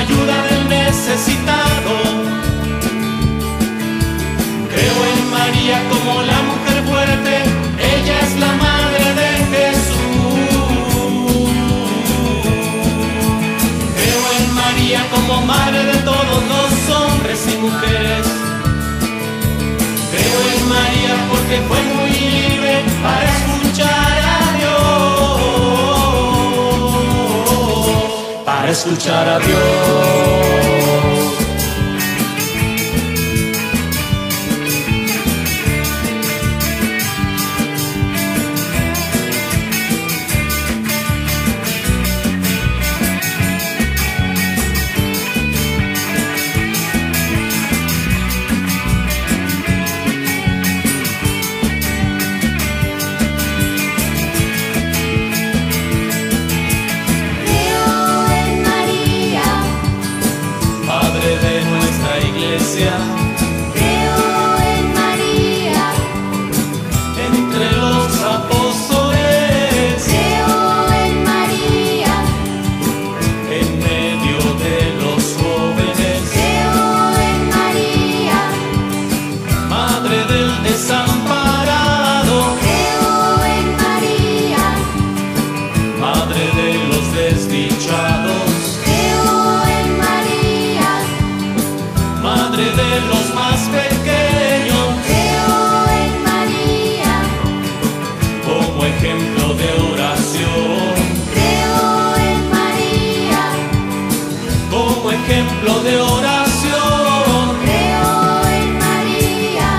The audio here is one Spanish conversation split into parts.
ayuda del necesitado. Creo en María como la mujer fuerte. Ella es la madre de Jesús. Creo en María como madre de todos los hombres y mujeres. Creo en María porque fue escuchar a Dios. mesiac ejemplo de oración. Creo en María,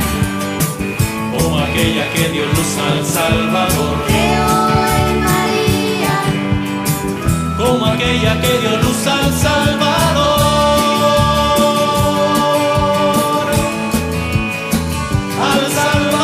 como aquella que dio luz al Salvador. Creo en María, como aquella que dio luz al Salvador. Al Salvador.